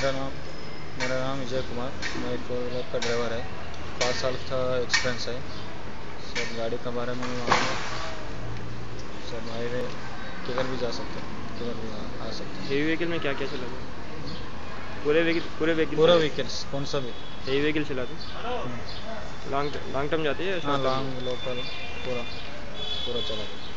मेरा नाम मेरा नाम विजय कुमार। मैं फोर व्हीलर का ड्राइवर है। पाँच साल का एक्सपीरियंस है। सर गाड़ी के बारे में सर हाईवे किधर भी जा सकते हैं किधर भी आ आ सकते हैं। हेवी व्हीकल में क्या क्या चला पूरे व्हीकल पूरे व्हीकल पूरा व्हीकल्स कौन सा भी? हेवी व्हीकल चलाते लॉन्ग लॉन्ग टर्म जाती है हाँ लॉन्ग लोकल पूरा पूरा चलाते